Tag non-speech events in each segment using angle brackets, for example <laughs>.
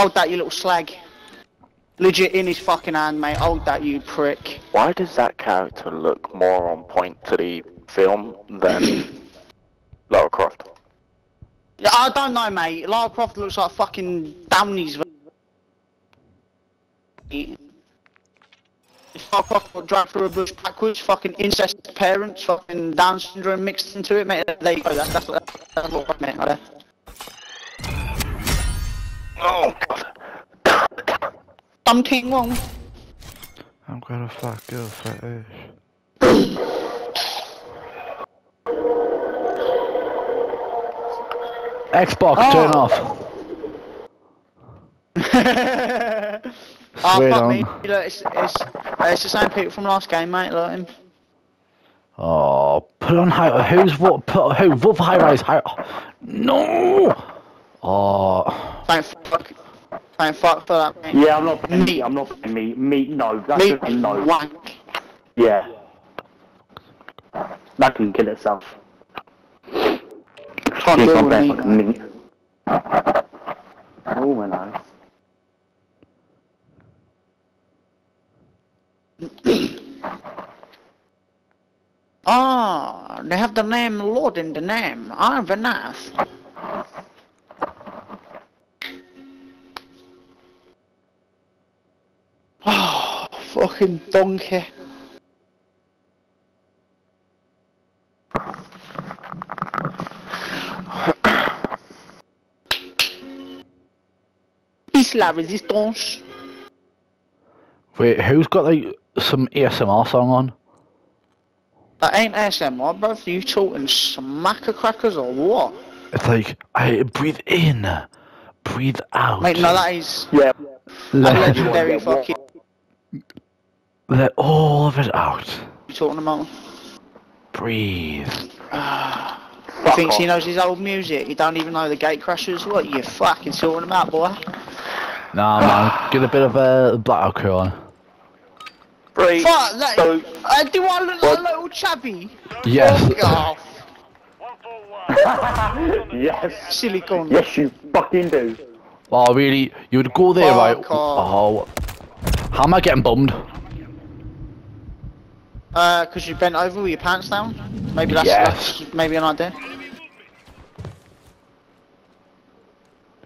Hold that, you little slag. Legit in his fucking hand, mate. Hold that, you prick. Why does that character look more on point to the film than <coughs> Lara Croft? Yeah, I don't know, mate. Lara Croft looks like fucking Downey's. If Lara Croft got dragged through a bush backwards, fucking incest parents, fucking Down syndrome mixed into it, mate. There you go. That's, that's, what, that's what I meant right there. Oh god. King wrong. I'm gonna fuck your fetish. Xbox, turn Oh. off. Ah, Swear fuck on. me. Look, it's, it's, it's the same people from last game, mate. Look him. Oh, put on high. Who's what? Put who? Vote for high rise. High. No. Oh, Thank fuck. Thank fuck for that, mate. Yeah, I'm not playing Meat. meat. I'm not playing meat. Meat, no. That's Me, a no. wank. Yeah. That can kill itself. Can't deal I'm with meat. Oh my nice. Ah, they have the name Lord in the name. Ah, very nice. Fucking donkey. Is la résistance. wait. Who's got like some ASMR song on? That ain't ASMR, bruv. You talking smacker crackers or what? It's like I breathe in, breathe out. Mate, no, that is Yeah. a legendary fucking. Let all of it out. You talking about? Breathe. He thinks he knows his old music. He don't even know the gate crashers. What you fucking sorting them out, boy? Nah, man. Get a bit of a blackout crew on. Three. Fuck, that, So- uh, do I look like a little chubby? Yes. Fuck off, <laughs> Yes. silicone. Yes, you fucking do. Oh, really? You would go there, right? Off. Oh. How am I getting bummed? Uh, cause you bent over with your pants down? Maybe that's, Yes. that's maybe an idea.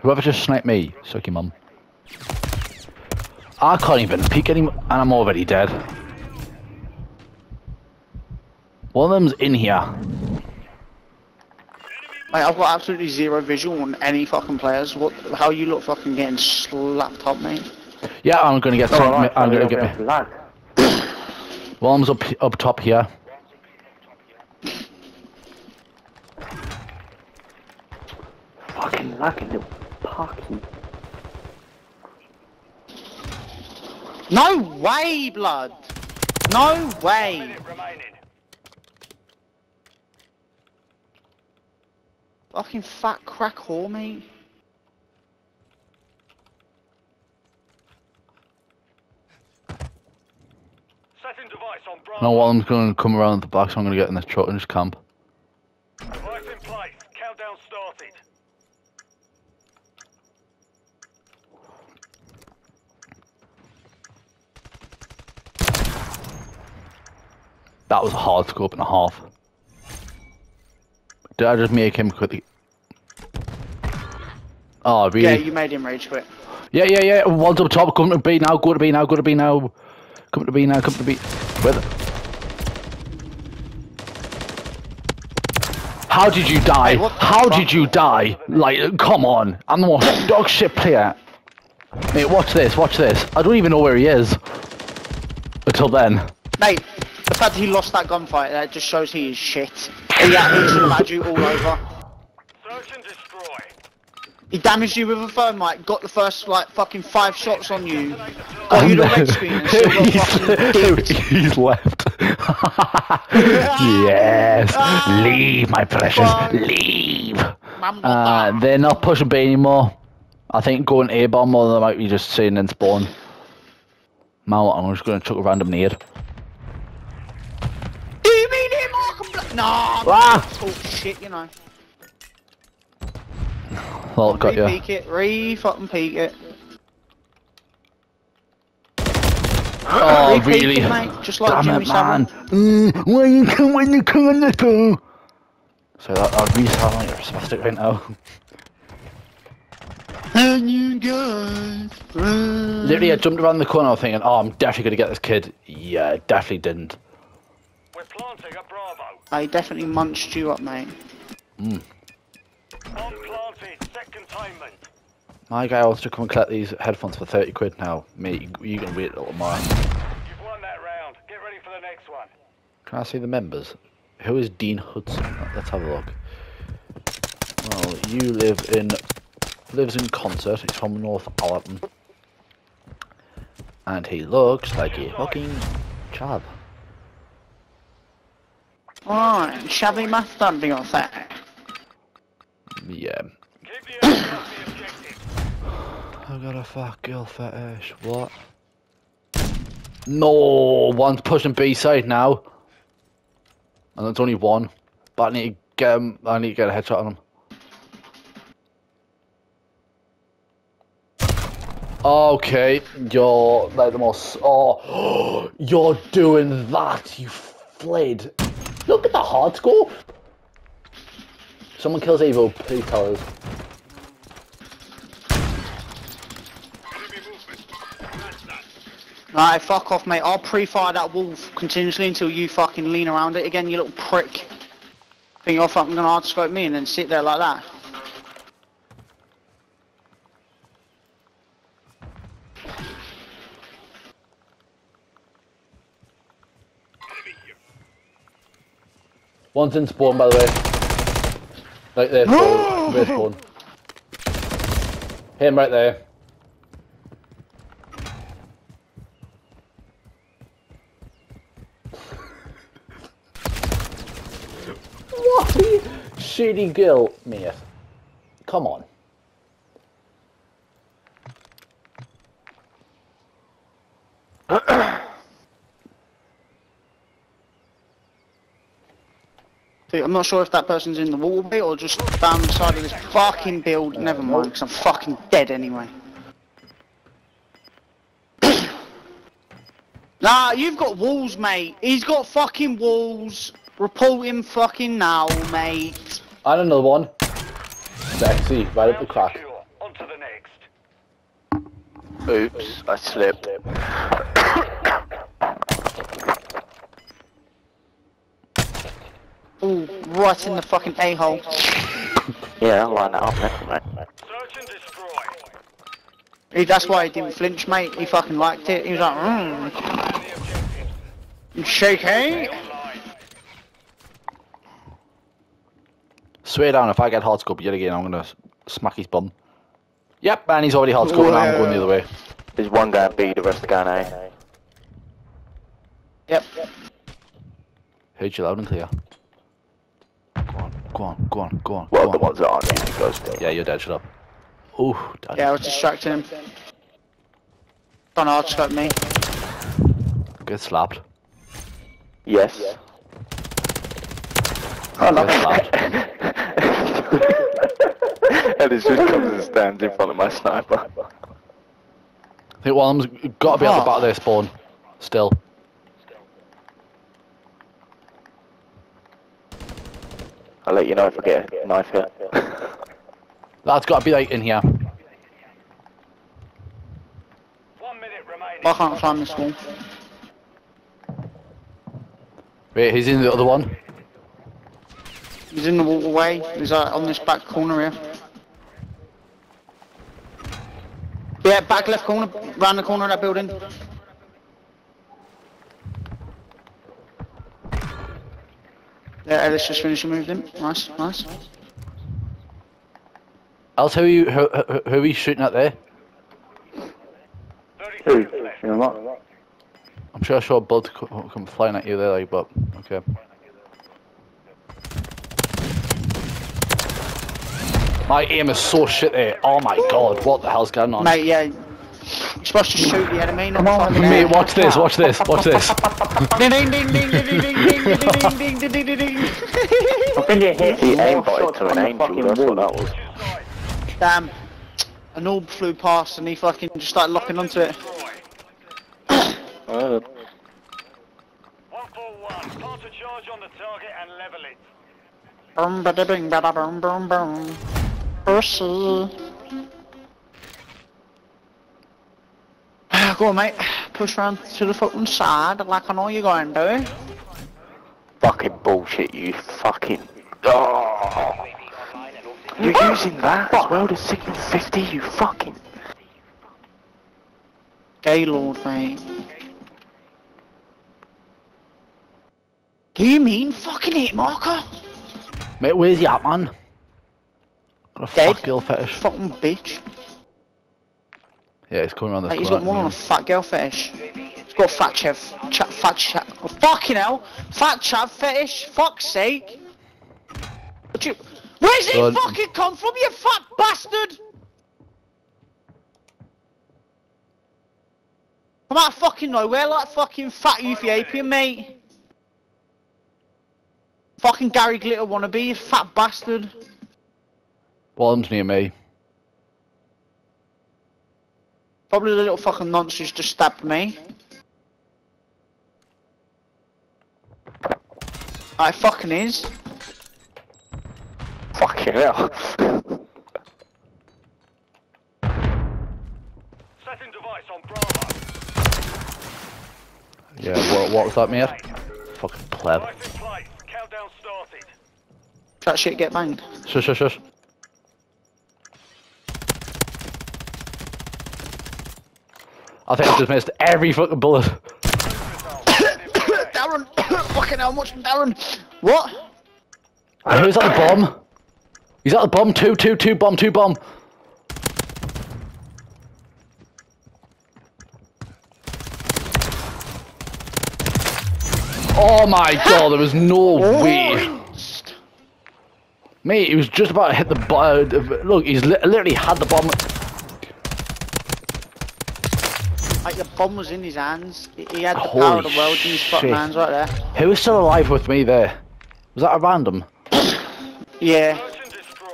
Whoever just sniped me, suck your mum. I can't even peek anymore, and I'm already dead. One of them's in here. Mate, I've got absolutely zero visual on any fucking players. What? How you look fucking getting slapped up, mate? Yeah, I'm gonna get some. Alright, I'm gonna I'll get be me. lag. One's up up top here. Fucking lagging little pucky. No way, blood. No way. Fucking fat crack whore, mate. Setting device on No, Bravo. one of them's gonna come around the back, so I'm gonna get in this truck and just camp. Device in place. Countdown started. That was a hard scope and a half. Did I just make him quickly? Oh, ah, really? Yeah, you made him rage quit. Yeah, yeah, yeah. One's up top. Come to B now. Go to B now. Go to B now. Come to B now. Come to B. Where the... How did you die? Hey, How did you die? Like, come on. I'm the most dog shit player. Mate, watch this. Watch this. I don't even know where he is. Until then. Mate, the fact that he lost that gunfight, that just shows he is shit. He actually had you all over. Search and destroy. He damaged you with a thermite, got the first, like, fucking five shots on you, got you the red screen and still got fucking <laughs> dipped. he's left. <laughs> yes. Leave, my precious. Leave. Uh, they're not pushing B anymore. I think going A bomb or they might be just sitting in spawn. Mount, I'm just gonna chuck a random nade. Do you mean him, Nah, Ah! talk shit, you know well, got you. Peek it, re fucking peek it. Oh, <gasps> re really? It, mate, just like Damn Jimmy it, man. Mm, why you come when you come on the? So that, I'll be sounding like a spastic right now. And you guys run. Literally, I jumped around the corner thinking, oh, I'm definitely going to get this kid. Yeah, definitely didn't. We're planting a Bravo. I definitely munched you up, mate. Mm. My guy wants to come and collect these headphones for 30 quid now. Mate, you, you can wait a little more. You've won that round. Get ready for the next one. Can I see the members? Who is Dean Hudson? Let's have a look. Well, you live in lives in concert. He's from North Allerton, and he looks like a fucking chab. Alright, shabby mustard be off that. Yeah. I got a fuck girl fetish. What? No, one's pushing B side now, and there's only one. But I need to get him. I need to get a headshot on him. Okay, you're like the most. Oh, <gasps> you're doing that, you fled. Look at the hard score. Someone kills Evo, please tell us. Right, fuck off, mate. I'll pre-fire that wolf continuously until you fucking lean around it again, you little prick. Think you're fucking gonna hard scope me and then sit there like that. One's in spawn, by the way. Right there, spawn. <gasps> Spawn? Him right there. Shitty girl, mate. Come on. <clears throat> I'm not sure if that person's in the wall bit or just down the side of this fucking build. Never mind, because I'm fucking dead anyway. <clears throat> nah, you've got walls, mate. He's got fucking walls. Report him fucking now, mate. And another one. Sexy, right up the crack. secure. On to the next. Oops, I slipped. Ooh, right in the fucking a-hole. Yeah, I'll line that up next, mate. Search and destroy. He, that's why he didn't flinch, mate. He fucking liked it. He was like, mmm, The objective. shaky. Eh? Swear down, if I get hard scope yet again, I'm gonna smack his bum. Yep, and he's already hard scope, now I'm going the other way. There's one guy B, the rest are going A. Yep. Heard you loud and clear. Go on, go on, go on, go on. Well, go the on. ones that aren't usually goes to. Yeah, you're dead, shut up. Ooh, daddy. Yeah, I was distracting him. Trying to hard scope me. Get slapped. Yes. Get slapped. <laughs> <laughs> and it just comes and stands in front of my sniper. I think one of them's got to be at the back of their spawn. Still. I'll let you know if I get a knife hit. <laughs> That's got to be like in here. One minute remaining. I can't climb this wall. Wait, he's in the other one. He's in the wallway. He's uh, on this back corner here. Yeah, back left corner, round the corner of that building. Yeah, Ellis just finished and moved him. Nice, nice. Else, who are you, who, who, who are you shooting at there? Who? seconds left. You know what? I'm sure I saw blood co- come flying at you there, like, but okay. My aim is so shit there. Oh my god, what the hell's going on? Mate, yeah. You're supposed to shoot the enemy, not Come on, Mate, watch this, watch this, watch this. ding ding ding ding ding ding ding ding ding ding ding ding I think it hit the aimbot to an angel. Damn. An orb flew past and he fucking just started locking onto it. One for one, plant a charge on the target and level it. Boom ba bing ba boom boom boom. Pussy. Go on, mate. Push round to the fucking side like I know you're going to. Fucking bullshit, you fucking. Oh. You're using that as well, the Signal 50, you fucking. Gaylord, mate. Do you mean fucking hit marker? Mate, where's the at man? Got a Dead. fat girl fetish. Fucking bitch. Yeah, he's coming around the Like, he's got more on a fat girl fetish. He's got a fat chav, chat, fat chat. Oh, fucking hell! Fat chav fetish. Fuck's sake! What you? Where's he fucking come from, you fat bastard? Come out of fucking nowhere like fucking fat Ethiopian, mate. Fucking Gary Glitter wannabe, you fat bastard. Bottom's near me. Probably the little fucking nonsense just stabbed me. I fucking is. Fucking hell. Setting device on Bravo. Yeah, what, what was that, mate? Fucking pleb. Device in place. Countdown started. That shit get banged. Shush, shush, shush. I think I just missed every fucking bullet. <coughs> Darren! <coughs> fucking hell, much Darren! What? And who's at the bomb? He's at the bomb, two, two, two bomb, two bomb. Oh my god, there was no way. Mate, he was just about to hit the bomb. Look, he's li literally had the bomb. Like the bomb was in his hands. He had the power of the world in his fucking hands right there. Who was still alive with me there? Was that a random? Yeah. Search and destroy.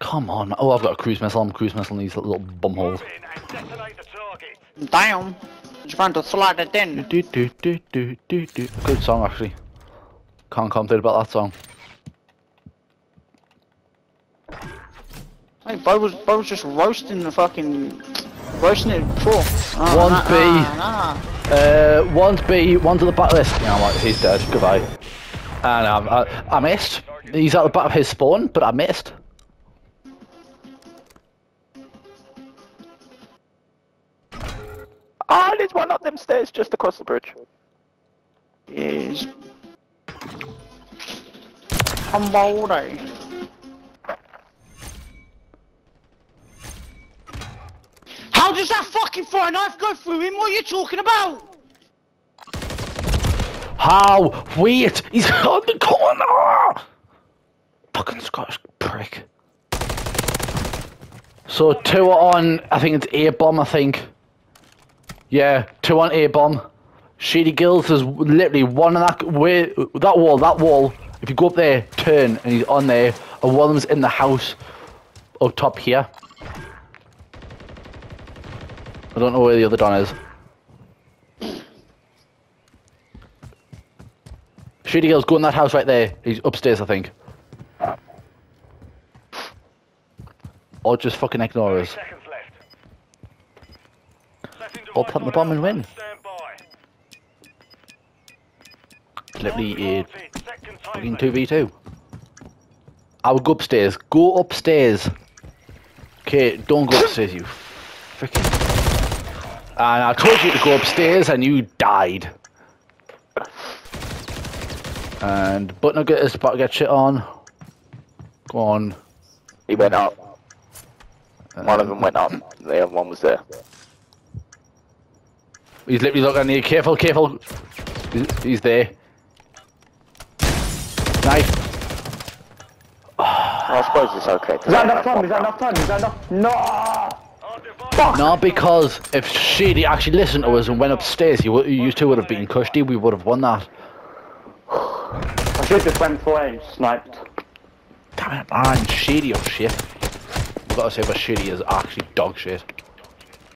Come on. Oh, I've got a cruise missile. I'm cruise missile these little bum holes. Move in and detonate the target. Damn. Just trying to slide it in. Do, do, do, do, do, do. Good song, actually. Can't complain about that song. Hey, Bo was, Bo was just roasting the fucking... Roasting it before. Oh, One nah, B. nah, nah. Uh, one's B, one's at the back list. Yeah, I'm like, he's dead. Goodbye. And um, I, I missed. He's at the back of his spawn, but I missed. Ah, there's one up them stairs just across the bridge. Is... Humboldt. How fire knife go through him? What are you talking about? How? Wait! He's <laughs> on the corner! Fucking Scottish prick. So two on, I think it's A bomb, I think. Yeah, two on A bomb. Shady Gills is literally one of that way, that wall, that wall. If you go up there, turn, and he's on there. And one of them's in the house up top here. I don't know where the other Don is. Shady Girls, go in that house right there. He's upstairs, I think. Or just fucking ignore us. Or plant the bomb and win. Literally Target uh, fucking 2v2. I would go upstairs. Go upstairs. Okay, don't go upstairs, you freaking. And I told you to go upstairs and you died. And Buttnugget is about to get shit on. Go on. He went up. One of um, them went up. The other one was there. He's literally looking at me. Careful, careful. He's, he's there. Nice. I suppose it's okay. Is that enough time? Is that enough time? Is that enough? No! Device No, because if Shady actually listened to us and went upstairs, you, you two would have been Kushti. We would have won that. I should just went for and sniped. Damn it, man. Shady or shit. I've got to say, but Shady is actually dog shit.